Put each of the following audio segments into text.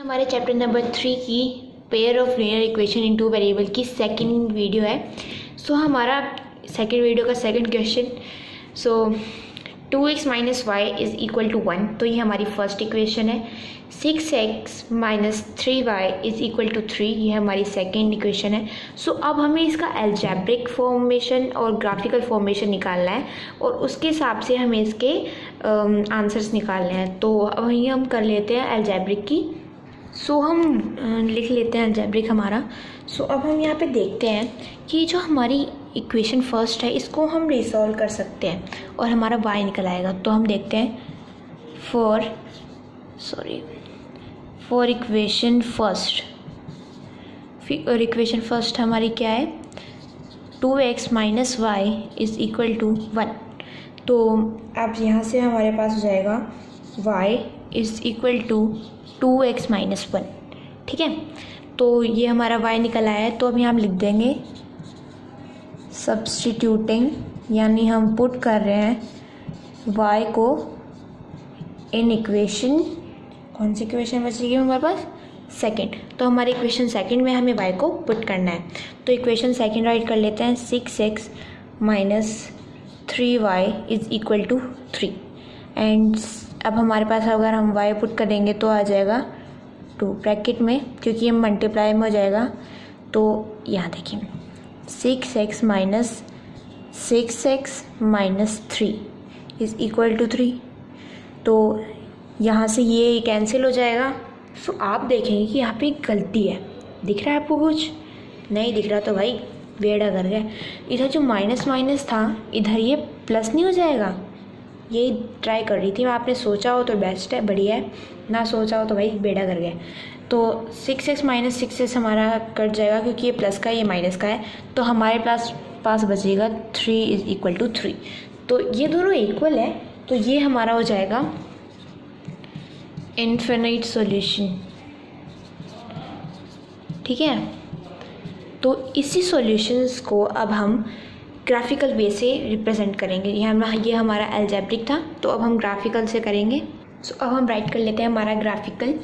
हमारे chapter number three की pair of linear equation in two variable की second video है। सो so, हमारा सेकंड वीडियो का second question so two x minus y is equal to one तो ये हमारी फ़र्स्ट इक्वेशन है। Six x minus three y is equal to three ये हमारी सेकेंड इक्वेशन है। सो so, अब हमें इसका एल्जैब्रिक फॉर्मेशन और ग्राफिकल फॉर्मेशन निकालना है और उसके हिसाब से हमें इसके आंसर्स निकालने हैं। तो वहीं हम कर लेते हैं एल्जेब्रिक की सो so, हम लिख लेते हैं एल्जेब्रिक हमारा। सो so, अब हम यहाँ पे देखते हैं कि जो हमारी इक्वेशन फ़र्स्ट है इसको हम रिसॉल्व कर सकते हैं और हमारा वाई निकल आएगा। तो हम देखते हैं। For sorry for equation first और इक्वेशन फ़र्स्ट हमारी क्या है? Two x minus y is equal to one तो अब यहाँ से हमारे पास हो जाएगा y is equal to two x minus one ठीक है? तो ये हमारा वाई निकल आया है तो अभी हम लिख देंगे सब्सटीट्यूटिंग यानी हम पुट कर रहे हैं वाई को इन इक्वेशन कौन सी इक्वेशन बचेगी हमारे पास? सेकेंड तो हमारे इक्वेशन सेकेंड में हमें वाई को पुट करना है। तो इक्वेशन सेकेंड राइट कर लेते हैं। Six x minus three y is equal to three and अब हमारे पास अगर हम वाई पुट करेंगे तो आ जाएगा टू ब्रैकेट में, क्योंकि ये मल्टीप्लाई में हो जाएगा। तो यहाँ देखिए six x minus six x minus three is equal to three तो यहाँ से ये कैंसिल हो जाएगा। सो आप देखेंगे कि यहाँ पे गलती है। दिख रहा है आपको कुछ? नहीं दिख रहा तो भाई, बेड़ा कर गया। इधर जो माइनस माइनस था, इधर ये प्लस नहीं हो जाएगा। यही ट्राई कर रही थी। मैं आपने सोचा हो तो बेस्ट है, बढ़िया है। ना सोचा हो तो भाई बेड़ा कर गया। तो six x minus six x हमारा कट जाएगा क्योंकि ये प्लस का है, ये माइनस का है। तो हमारे पास पास बचेगा three is equal to three तो ये दोनों इक्वल है तो ये हमारा हो जाएगा इन्फिनिट सॉल्यूशन ठीक है? तो इसी सॉल्यूशंस को अब हम ग्राफिकल वे से रिप्रेजेंट करेंगे। ये हम ये हमारा एल्जेब्रिक था तो अब हम ग्राफिकल से करेंगे। सो so, अब हम राइट कर लेते हैं हमारा ग्राफिकल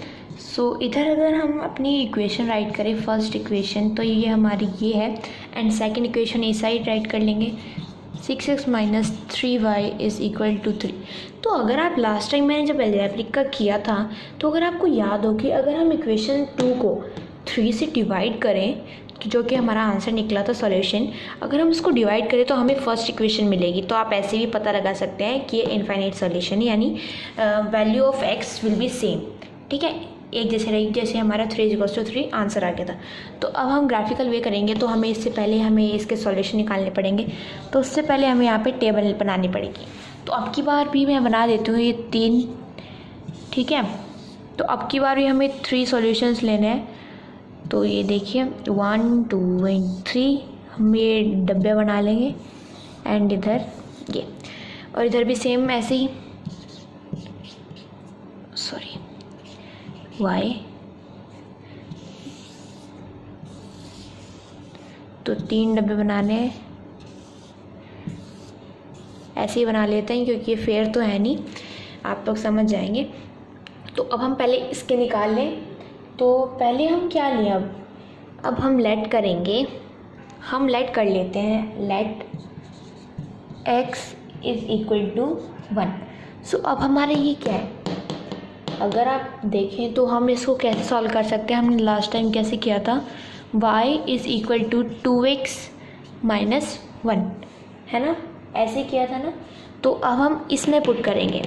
सो so, इधर अगर हम अपनी इक्वेशन राइट करें फ़र्स्ट इक्वेशन तो ये हमारी ये है। एंड सेकंड इक्वेशन इस साइड राइट कर लेंगे। Six x minus three y is equal to three तो अगर आप लास्ट टाइम मैंने जब एल्जेब्रिक का किया था तो अगर आपको याद हो कि अगर हम इक्वेशन टू को थ्री से डिवाइड करें जो कि हमारा आंसर निकला था सॉल्यूशन अगर हम उसको डिवाइड करें तो हमें फ़र्स्ट इक्वेशन मिलेगी। तो आप ऐसे भी पता लगा सकते हैं कि ये इनफाइनाइट सॉल्यूशन यानी value of x will be same ठीक है? एक जैसे रही, जैसे हमारा three is equals to three answer आ गया था। तो अब हम ग्राफिकल वे करेंगे तो हमें इससे पहले हमें इसके सॉल्यूशन निकालने पड़ेंगे। तो उससे पहले हमें यहाँ पे टेबल बनानी पड़ेगी। तो अब की बार भी मैं बना देती हूँ ये तीन। ठीक है? तो अब की बार भी हमें थ्री सॉल्यूशंस लेने हैं। तो ये देखिए वन टू एंड थ्री हम ये डब्बे बना लेंगे एंड इधर ये। और इधर भी सेम ऐसे ही। सॉरी वाई तो तीन डब्बे बनाने ऐसे ही बना लेते हैं, क्योंकि ये फेयर तो है नहीं। आप लोग समझ जाएँगे। तो अब हम पहले इसके निकाल लें। तो पहले हम क्या लें अब? अब हम लेट करेंगे। हम लेट कर लेते हैं। Let x is equal to one so अब हमारे ये क्या है? अगर आप देखें तो हम इसको कैसे सॉल्व कर सकते हैं? हमने लास्ट टाइम कैसे किया था? y is equal to two x minus one है ना? ऐसे किया था ना? तो अब हम इसमें पुट करेंगे।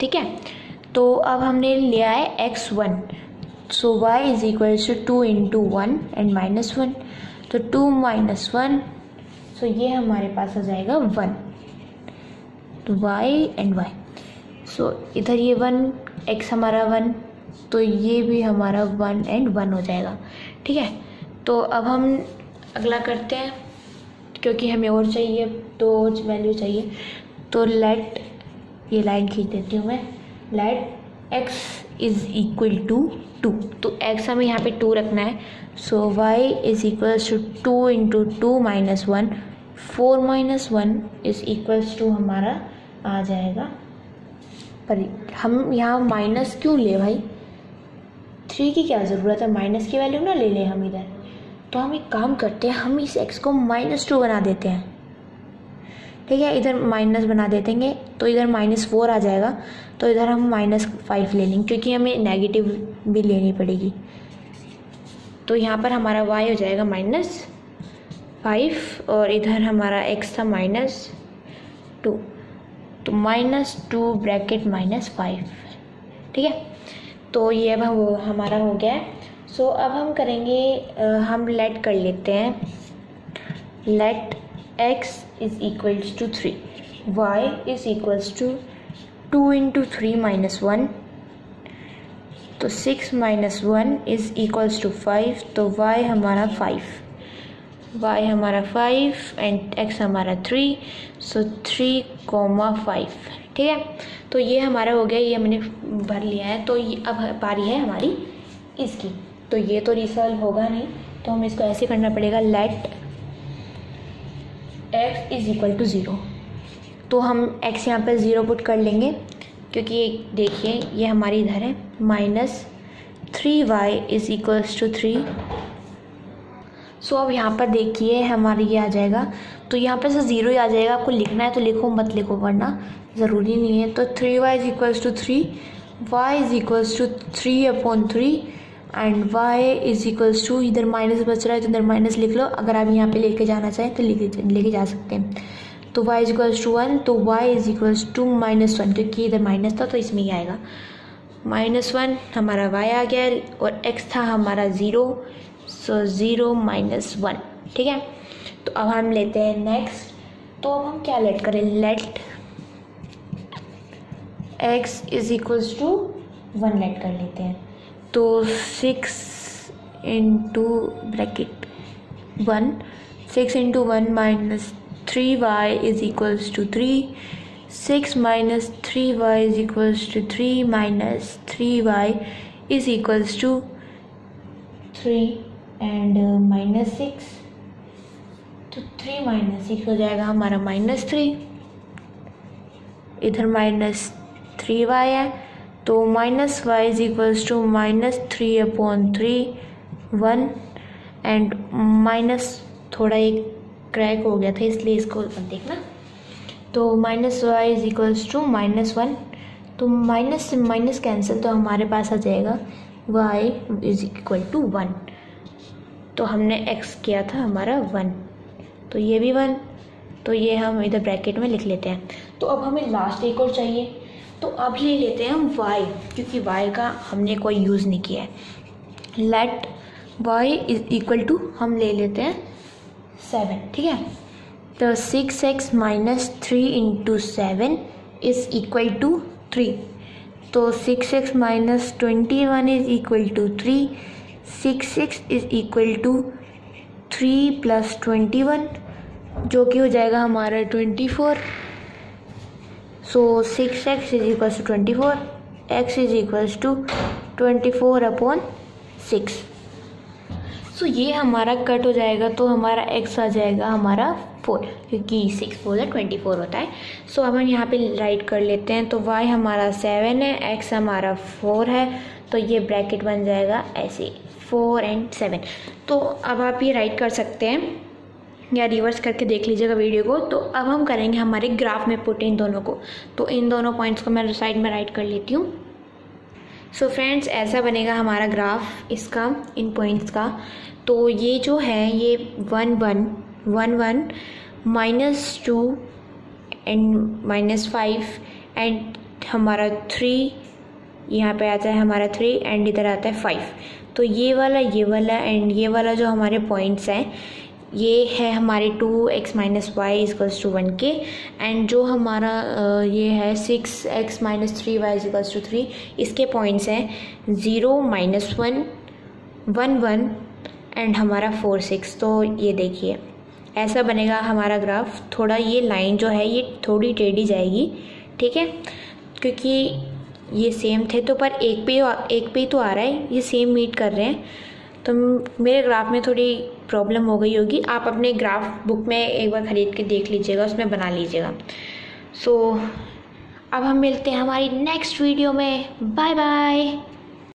ठीक है? तो अब हमने लिया है x one so y equal to two into one and minus one तो टू माइनस वन सो ये हमारे पास आ जाएगा वन तो y एंड y. सो इधर ये वन x हमारा वन तो ये भी हमारा वन एंड वन हो जाएगा. ठीक है? तो अब हम अगला करते हैं, क्योंकि हमें और चाहिए, दो वैल्यू चाहिए. तो लेट ये लाइन खींच देती हूँ मैं. Let x is equal to two तो x हमें यहाँ पे टू रखना है। So y is equals to two into two minus one four minus one is equals to हमारा आ जाएगा। पर हम यहाँ माइनस क्यों ले भाई? थ्री की क्या ज़रूरत है? माइनस की वैल्यू ना ले लें हम इधर। तो हम एक काम करते हैं, हम इस एक्स को माइनस टू बना देते हैं। ठीक है, इधर माइनस बना देतेंगे तो इधर माइनस फोर आ जाएगा तो इधर हम माइनस फाइव ले लेंगे, क्योंकि हमें नेगेटिव भी लेनी पड़ेगी। तो यहाँ पर हमारा वाई हो जाएगा माइनस फाइव और इधर हमारा एक्स था माइनस टू तो minus two bracket minus five ठीक है? तो ये अब हम हमारा हो गया। है सो अब हम करेंगे हम लेट कर लेते हैं। Let x is equals to three y is equals to two into three minus one तो six minus one is equals to five तो वाई हमारा फाइव वाई हमारा फाइव एंड एक्स हमारा three so three comma five ठीक है? तो ये हमारा हो गया, ये हमने भर लिया है. तो ये अब पारी है हमारी इसकी. तो ये तो रिसॉल्व होगा नहीं. तो हमें इसको ऐसे करना पड़ेगा. Let x is equal to zero तो हम एक्स यहाँ पर ज़ीरो पुट कर लेंगे, क्योंकि देखिए, ये हमारी इधर है। Minus three y is equals to three so अब यहाँ पर देखिए, हमारा ये आ जाएगा। तो यहाँ पर से ज़ीरो ही आ जाएगा। आपको लिखना है तो लिखो, मत लिखो, वरना ज़रूरी नहीं है। तो three y is equals to three y is equals to three upon three and y is equals to इधर माइनस बच रहा है तो इधर माइनस लिख लो। अगर आप यहाँ पे लेके जाना चाहें तो लेके जा सकते हैं। तो y is equals to one तो y is equals to minus one क्योंकि इधर माइनस था तो इसमें ही आएगा। माइनस वन हमारा y आ गया और x था हमारा zero so zero minus one ठीक है? तो अब हम लेते हैं नेक्स्ट तो अब हम क्या लेट करें? Let x is equals to one let कर लेते हैं। तो six into bracket one six into one minus three y is equals to three six minus three y is equals to three minus three y is equals to three and minus six तो three minus six हो जाएगा हमारा minus three इधर minus three y है तो minus y is equals to minus three upon three one and minus थोड़ा एक crack हो गया था, इसलिए इसको देखना। तो minus y is equals to minus one तो माइनस से माइनस कैंसिल तो हमारे पास आ जाएगा y is equal to one तो हमने एक्स किया था हमारा वन तो ये भी वन तो ये हम इधर ब्रैकेट में लिख लेते हैं। तो अब हमें लास्ट एक और चाहिए। तो अब ले लेते हैं हम वाई क्योंकि वाई का हमने कोई यूज़ नहीं किया है। Let y is equal to हम ले लेते हैं सेवन ठीक है? तो six x minus three into seven is equal to three तो six x minus twenty one is equal to three six six is equal to three plus twenty one जो कि हो जाएगा हमारा twenty four so six x is equals to twenty four x is equals to twenty four upon six so ये हमारा cut हो जाएगा तो हमारा एक्स आ जाएगा हमारा फोर क्योंकि सिक्स फोर है ट्वेंटी फोर होता है। सो अब हम यहाँ पे राइट कर लेते हैं तो वाई हमारा सेवन है एक्स हमारा फोर है तो ये ब्रैकेट बन जाएगा ऐसे फोर एंड सेवन तो अब आप ये राइट कर सकते हैं। या रिवर्स करके देख लीजिएगा वीडियो को। तो अब हम करेंगे हमारे ग्राफ में पुट इन दोनों को। तो इन दोनों पॉइंट्स को मैं साइड में राइट कर लेती हूँ। सो फ्रेंड्स ऐसा बनेगा हमारा ग्राफ इसका, इन पॉइंट्स का। तो ये जो है, ये one one one one minus two and minus five and हमारा थ्री यहाँ पे आता है हमारा थ्री एंड इधर आता है फाइव तो ये वाला ये वाला एंड ये वाला जो हमारे पॉइंट्स हैं ये है हमारे two x minus y is equals to one के एंड जो हमारा ये है six x minus three y is equals to three, इसके पॉइंट्स हैं zero minus one one one and हमारा फोर सिक्स। तो ये देखिए, ऐसा बनेगा हमारा ग्राफ। थोड़ा ये लाइन जो है, ये थोड़ी टेढ़ी जाएगी, ठीक है? क्योंकि ये सेम थे तो पर एक पे एक पे ही तो आ रहा है, ये सेम मीट कर रहे हैं। तो मेरे ग्राफ में थोड़ी प्रॉब्लम हो गई होगी। आप अपने ग्राफ बुक में एक बार ख़रीद के देख लीजिएगा उसमें बना लीजिएगा। सो so, अब हम मिलते हैं हमारी नेक्स्ट वीडियो में। Bye bye